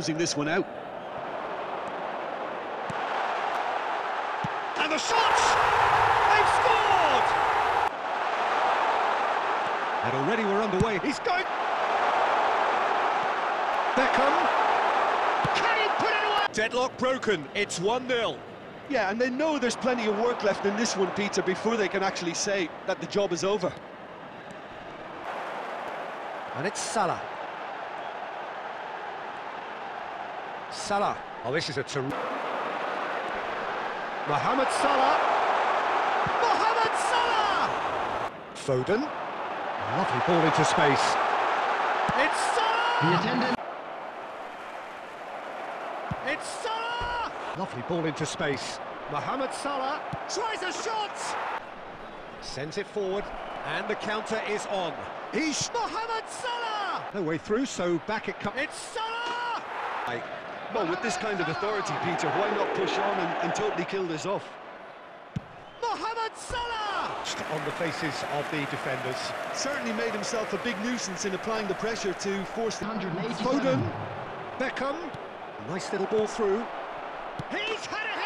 Losing this one out. And the shots! They've scored! And already we're underway. He's going... Beckham. Can he put it away? Deadlock broken. It's 1-0. Yeah, and they know there's plenty of work left in this one, Peter, before they can actually say that the job is over. And it's Salah. Salah. Oh, this is a terrific... Mohamed Salah. Mohamed Salah! Foden. Lovely ball into space. It's Salah! The attendant. It's Salah! Lovely ball into space. Mohamed Salah tries a shot! Sends it forward, and the counter is on. He's Mohamed Salah! No way through, so back it comes. It's Salah! I, well, with this kind of authority, Peter, why not push on and, and totally kill this off? Mohamed Salah! On the faces of the defenders. Certainly made himself a big nuisance in applying the pressure to force the... 187. Foden, Beckham, a nice little ball through. He's had